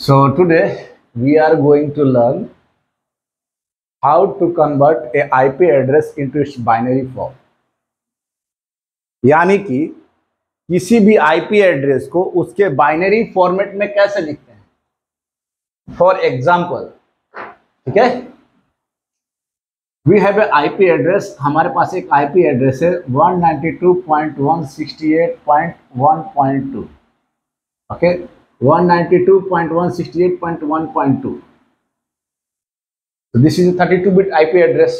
So, today we are going to learn how to convert a IP address into its binary form. यानी कि किसी भी IP address को उसके binary format में कैसे लिखते हैं? फॉर एग्ज़ाम्पल ठीक है? We have a IP address हमारे पास एक आईपी एड्रेस है 192.168.1.2 okay 192.168.1.2 तो this is 32 bit IP address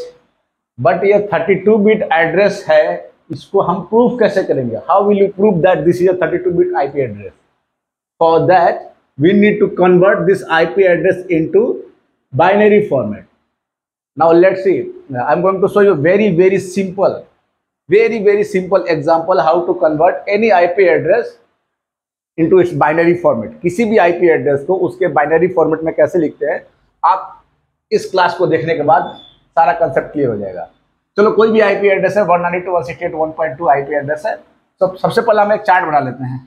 but ये 32 बिट एड्रेस है इसको हम प्रूफ कैसे करेंगे how will you prove that this is a 32 bit IP address for that we need to convert this IP address into binary format now let's see i'm going to show you very very simple very very simple example how to convert any ip address into its binary format. किसी भी ip address को उसके binary format में कैसे लिखते हैं, आप इस क्लास को देखने के बाद सारा कंसेप्ट क्लियर हो जाएगा। चलो, कोई भी आईपी एड्रेस है one nine two one sixty eight one point two I address है तो सबसे पहले हम एक चार्ट बना लेते हैं।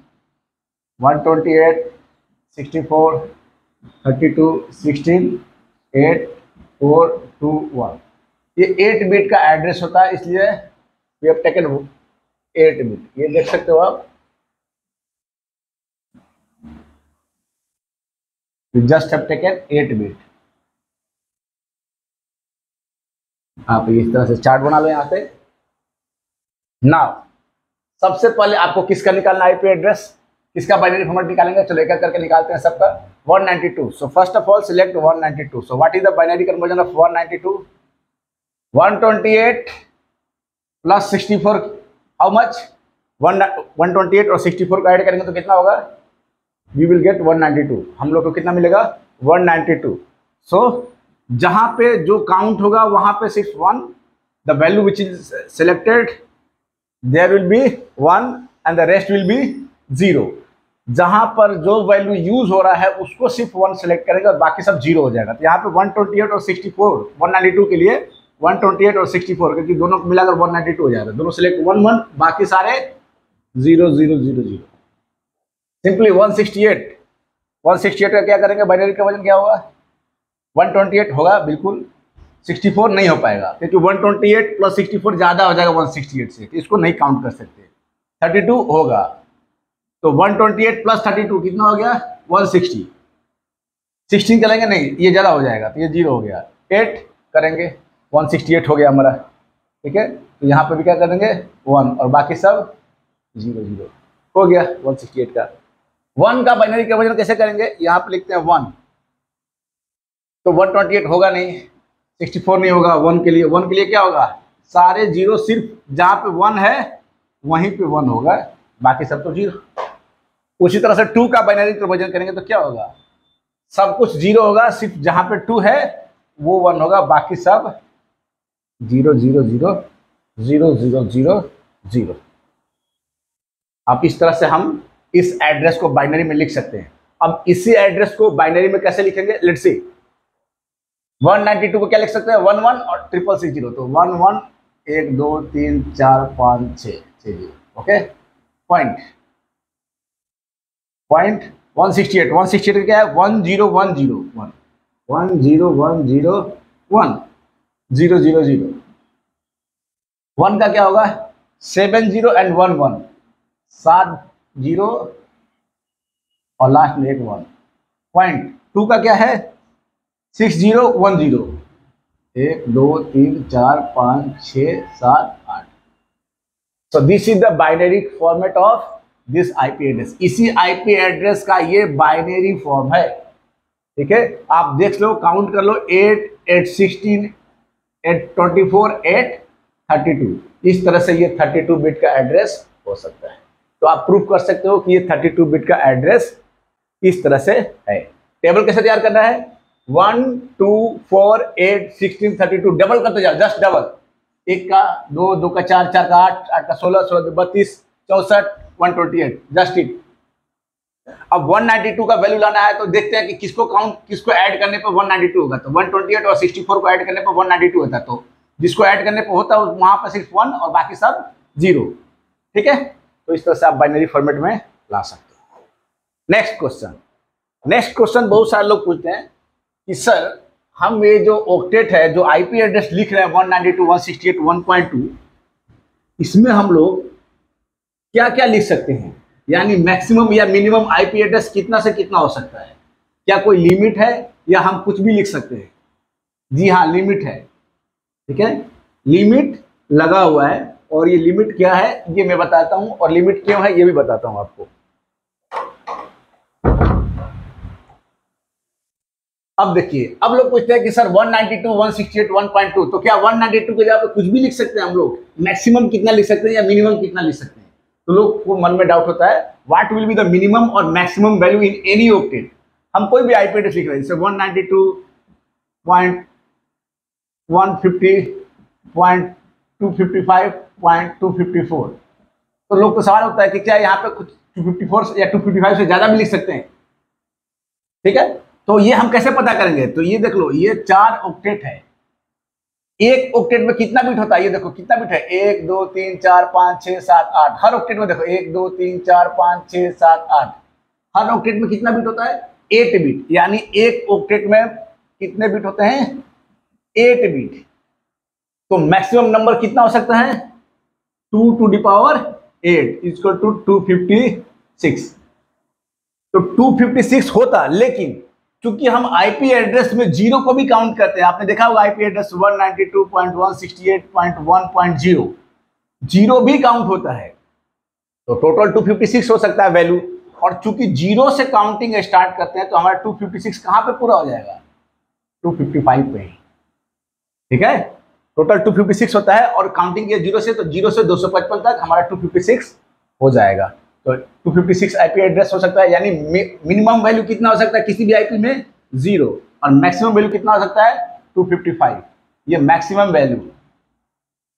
One twenty eight sixty four thirty two sixteen eight four two one ये एट बिट का एड्रेस होता है, इसलिए we have taken eight bit ये देख सकते हो आप just have taken eight bit आप इस तरह से चार्ट बना लो यहाँ पे। नाउ सबसे पहले आपको किसका निकालना आईपी एड्रेस किसका बाइनरी फॉर्मेट निकालेंगे? चलो एक करके निकालते हैं सबका। 192 so, first of all, select 192 so, what is the binary conversion of 192 128 plus 64 how 1 128 और 64 को ऐड करेंगे तो कितना होगा? We will get 192 हम लोग को कितना मिलेगा? 192 so, जहाँ पे जो काउंट होगा, वहाँ पे सिर्फ़ one the value which is selected there will be one and the rest will be zero जहाँ पर जो वैल्यू यूज़ हो रहा है, उसको सिर्फ़ वन सेलेक्ट करेंगे और बाकी सब ज़ीरो हो जाएगा। तो यहाँ पे 128 और 64 192 के लिए 128 और 64 क्योंकि दोनों को मिलाकर 192 हो जाएगा दोनों सेलेक्ट वन वन बाकी सारे zero zero zero zero simply 168 168 का क्या करेंगे? बाइनरी का वज़न क्या होगा? 128 होगा, बिल्कुल। 64 नहीं हो पाएगा, क्योंकि 128 प्लस 64 ज़्यादा हो जाएगा 168 से। तो इसको नहीं काउंट कर सकते। 32 होगा। तो 128 प्लस 32 कितना हो गया? 160 16 करेंगे नहीं, ये ज़्यादा हो जाएगा तो ये ज़ीरो हो गया। 8 करेंगे 168 हो गया हमारा। ठीक है? तो यहाँ पर भी क्या करेंगे? वन और बाकी सब ज़ीरो ज़ीरो हो गया 168 का। वन का बाइनरी का वज़न कैसे करेंगे? यहाँ पे लिखते हैं वन तो 128 होगा नहीं 64 नहीं होगा वन के लिए। वन के लिए क्या होगा? सारे ज़ीरो सिर्फ़ जहाँ पे वन है, वहीं पे वन होगा। बाकी सब तो ज़ीरो उसी तरह से टू का बाइनरी कंवर्जन करेंगे तो क्या होगा? सब कुछ ज़ीरो होगा, सिर्फ़ जहाँ पे टू है, वो वन होगा। बाकी सब zero zero zero zero zero zero zero अब इस तरह से हम इस एड्रेस को बाइनरी में लिख सकते हैं। अब इसी एड्रेस को बाइनरी में कैसे लिखेंगे? लेट्स सी 192 को क्या लिख सकते हैं? वन वन और ट्रिपल सिक्स ज़ीरो तो वन वन एक दो तीन चार पाँच छ zero okay point point one sixty eight one sixty eight क्या है? One zero one zero one one zero one zero one zero zero zero one का क्या होगा? Seven zero and one one. सात ज़ीरो और लास्ट में एक one point to का क्या है? सिक्स ज़ीरो वन ज़ीरो एक, दो, तीन, चार, पाँच छ सात, आठ. So this is the binary format of this IP address इसी आईपी एड्रेस का ये बाइनरी फॉर्म है. ठीक है? आप देख लो काउंट कर लो eight eight sixteen eight twenty four eight thirty two इस तरह से ये थर्टी टू बिट का एड्रेस हो सकता है. तो आप प्रूफ कर सकते हो कि ये थर्टी टू बिट का एड्रेस इस तरह से है। टेबल कैसे तैयार करना है? One two four eight sixteen thirty two double करते जाओ जस्ट डबल एक का दो दो का चार चार का आठ आठ का सोलह सोलह बत्तीस, चौसठ one twenty eight just it अब 192 का वैल्यू लाना है तो देखते हैं कि किसको काउंट किसको ऐड करने पर 192 होगा। तो 128 और 64 को ऐड करने पर 192 होता तो जिसको ऐड करने पर होता है, वहाँ पर सिर्फ़ वन और बाकी सब ज़ीरो ठीक है? तो इस तरह से आप बाइनरी फॉर्मेट में ला सकते हो। नेक्स्ट क्वेश्चन नेक्स्ट क्वेश्चन बहुत सारे लोग पूछते हैं कि, सर, हम ये जो ऑक्टेट है, जो आईपी एड्रेस लिख रहे हैं one ninety two one sixty eight one point two इसमें हम लोग क्या क्या लिख सकते हैं? यानी मैक्सिमम या मिनिमम आईपी एड्रेस कितना से कितना हो सकता है? क्या कोई लिमिट है या हम कुछ भी लिख सकते हैं? जी हाँ लिमिट है। ठीक है? लिमिट लगा हुआ है और ये लिमिट क्या है ये मैं बताता हूँ और लिमिट क्यों है ये भी बताता हूँ आपको। अब देखिए अब लोग पूछते हैं कि सर 192, 168, 1.2 तो क्या 192 के जगह कुछ भी लिख सकते हैं हम लोग? मैक्सिमम कितना लिख सकते हैं या मिनिमम कितना लिख सकते हैं? तो लोग को मन में डाउट होता है what will be the minimum और maximum value in any octet हम कोई भी आईपी लिख रहे हैं जैसे 192.150.255.254 तो लोग को सवाल होता है कि क्या यहाँ पे कुछ 254 या 255 से ज़्यादा भी लिख सकते हैं? ठीक है? तो ये हम कैसे पता करेंगे? तो ये देख लो, ये चार ऑक्टेट है। एक ऑक्टेट में कितना बिट होता है? ये देखो, कितना बिट है? एक, दो, तीन, चार, पाँच, छह, सात, आठ। हर ऑक्टेट में देखो, एक, दो, तीन, चार, पाँच, छह, सात, आठ। हर ऑक्टेट में कितना बिट होता है? एट बिट यानी एक ऑक्टेट में कितने बिट होते हैं? एट बिट तो मैक्सिमम नंबर कितना हो सकता है? Two two the power eight is equal to two fifty six. तो टू फिफ्टी सिक्स होता, लेकिन क्योंकि हम आईपी एड्रेस में ज़ीरो को भी काउंट करते हैं, आपने देखा होगा आईपी एड्रेस 192.168.1.0 ज़ीरो भी काउंट होता है। तो टोटल 256 हो सकता है वैल्यू और चूँकि ज़ीरो से काउंटिंग स्टार्ट करते हैं तो हमारा 256 कहाँ पे पूरा हो जाएगा? 255 पे ठीक है? टोटल 256 होता है और काउंटिंग किया ज़ीरो से तो ज़ीरो से 255 तक हमारा 256 हो जाएगा। तो 256 आईपी एड्रेस हो सकता है, यानी मिनिमम वैल्यू कितना हो सकता है किसी भी आईपी में? ज़ीरो और मैक्सिमम वैल्यू कितना हो सकता है? 255 ये मैक्सिमम वैल्यू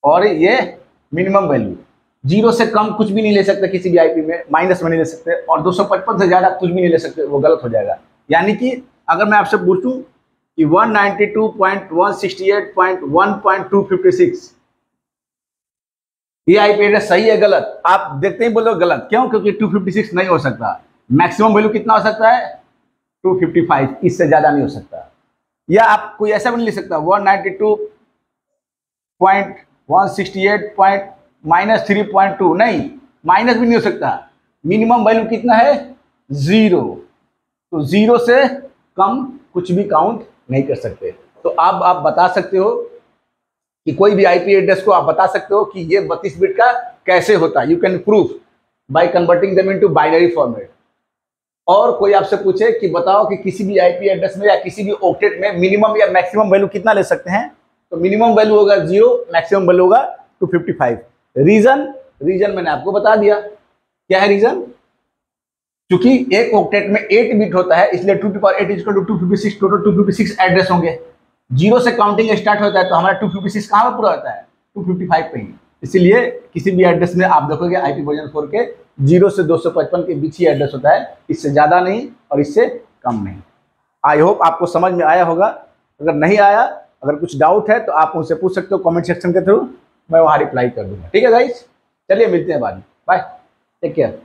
और ये मिनिमम वैल्यू ज़ीरो से कम कुछ भी नहीं ले सकते किसी भी आईपी में माइनस में नहीं ले सकते, और 255 से ज़्यादा कुछ भी नहीं ले सकते, वो गलत हो जाएगा। यानी कि अगर मैं आपसे पूछूँ कि 192.168.1.256 ये आईपी एड्रेस सही है, गलत? आप देखते ही बोलो गलत। क्यों? क्योंकि 256 नहीं हो सकता। मैक्सिमम वैल्यू कितना हो सकता है? 255 इससे ज़्यादा नहीं हो सकता। या आप कोई ऐसा भी नहीं लिख सकता। 192.168. माइनस थ्री पॉइंट टू नहीं माइनस भी नहीं हो सकता। मिनिमम वैल्यू कितना है? ज़ीरो तो ज़ीरो से कम कुछ भी काउंट नहीं कर सकते। तो अब आप बता सकते हो कि कोई भी आईपी एड्रेस को आप बता सकते हो कि ये बत्तीस बिट का कैसे होता है। You can proof by converting them into binary format और कोई आपसे पूछे कि बताओ कि किसी भी आईपी एड्रेस में या किसी भी ऑक्टेट में मिनिमम या मैक्सिमम वैल्यू कितना ले सकते हैं? तो मिनिमम वैल्यू होगा ज़ीरो मैक्सिमम वैल्यू होगा two fifty five reason reason मैंने आपको बता दिया। क्या है रीजन क्योंकि एक ऑक्टेट में एट बिट होता है, इसलिए two power eight equal to two fifty six total two fifty six address होंगे। ज़ीरो से काउंटिंग स्टार्ट होता है तो हमारा टू फिफ्टी सिक्स कहाँ पर पूरा होता है? टू फिफ्टी फाइव पे ही। इसीलिए किसी भी एड्रेस में आप देखोगे आई पी वर्जन फोर के ज़ीरो से दो सौ पचपन के बीच ही एड्रेस होता है। इससे ज़्यादा नहीं और इससे कम नहीं। आई होप आपको समझ में आया होगा। अगर नहीं आया, अगर कुछ डाउट है तो आप उनसे पूछ सकते हो कमेंट सेक्शन के थ्रू मैं वहाँ रिप्लाई कर दूँगा। ठीक है गाइज़ चलिए मिलते हैं बाद में। Bye take care